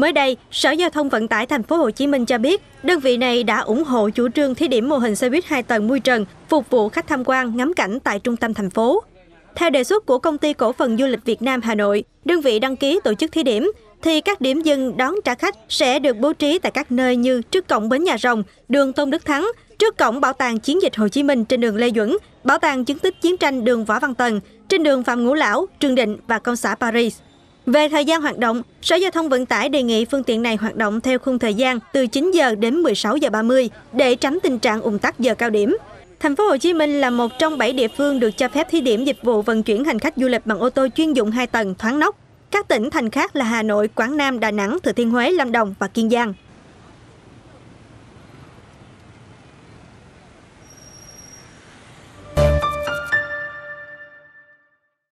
Mới đây, Sở Giao thông Vận tải Thành phố Hồ Chí Minh cho biết, đơn vị này đã ủng hộ chủ trương thí điểm mô hình xe buýt 2 tầng mui trần phục vụ khách tham quan ngắm cảnh tại trung tâm thành phố. Theo đề xuất của công ty cổ phần du lịch Việt Nam Hà Nội, đơn vị đăng ký tổ chức thí điểm thì các điểm dừng đón trả khách sẽ được bố trí tại các nơi như trước cổng bến Nhà Rồng, đường Tôn Đức Thắng, trước cổng Bảo tàng Chiến dịch Hồ Chí Minh trên đường Lê Duẩn, Bảo tàng chứng tích chiến tranh đường Võ Văn Tần, trên đường Phạm Ngũ Lão, Trường Định và công xã Paris. Về thời gian hoạt động, Sở Giao thông Vận tải đề nghị phương tiện này hoạt động theo khung thời gian từ 9 giờ đến 16 giờ 30 để tránh tình trạng ủng tắc giờ cao điểm. Thành phố Hồ Chí Minh là một trong 7 địa phương được cho phép thí điểm dịch vụ vận chuyển hành khách du lịch bằng ô tô chuyên dụng 2 tầng thoáng nóc. Các tỉnh thành khác là Hà Nội, Quảng Nam, Đà Nẵng, Thừa Thiên Huế, Lâm Đồng và Kiên Giang.